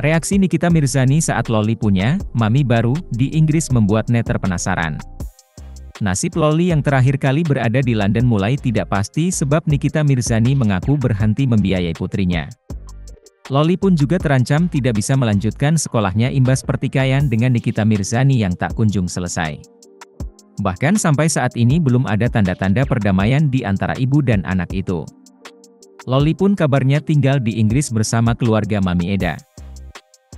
Reaksi Nikita Mirzani saat Loli punya, mami baru, di Inggris membuat netter penasaran. Nasib Loli yang terakhir kali berada di London mulai tidak pasti sebab Nikita Mirzani mengaku berhenti membiayai putrinya. Loli pun juga terancam tidak bisa melanjutkan sekolahnya imbas pertikaian dengan Nikita Mirzani yang tak kunjung selesai. Bahkan sampai saat ini belum ada tanda-tanda perdamaian di antara ibu dan anak itu. Loli pun kabarnya tinggal di Inggris bersama keluarga Mami Eda.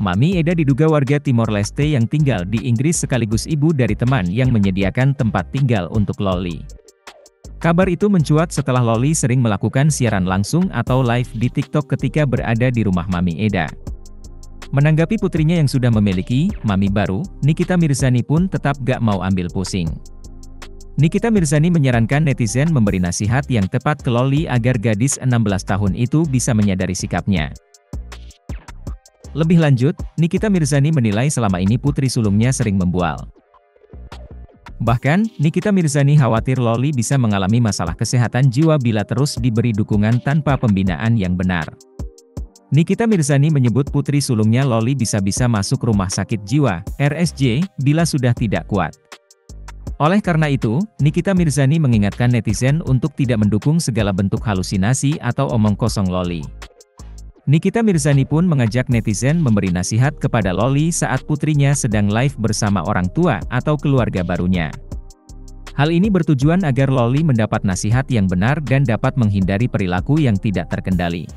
Mami Eda diduga warga Timor Leste yang tinggal di Inggris sekaligus ibu dari teman yang menyediakan tempat tinggal untuk Loli. Kabar itu mencuat setelah Loli sering melakukan siaran langsung atau live di TikTok ketika berada di rumah Mami Eda. Menanggapi putrinya yang sudah memiliki, Mami baru, Nikita Mirzani pun tetap gak mau ambil pusing. Nikita Mirzani menyarankan netizen memberi nasihat yang tepat ke Loli agar gadis 16 tahun itu bisa menyadari sikapnya. Lebih lanjut, Nikita Mirzani menilai selama ini putri sulungnya sering membual. Bahkan, Nikita Mirzani khawatir Loli bisa mengalami masalah kesehatan jiwa bila terus diberi dukungan tanpa pembinaan yang benar. Nikita Mirzani menyebut putri sulungnya Loli bisa-bisa masuk rumah sakit jiwa, RSJ, bila sudah tidak kuat. Oleh karena itu, Nikita Mirzani mengingatkan netizen untuk tidak mendukung segala bentuk halusinasi atau omong kosong Loli. Nikita Mirzani pun mengajak netizen memberi nasihat kepada Loli saat putrinya sedang live bersama orang tua atau keluarga barunya. Hal ini bertujuan agar Loli mendapat nasihat yang benar dan dapat menghindari perilaku yang tidak terkendali.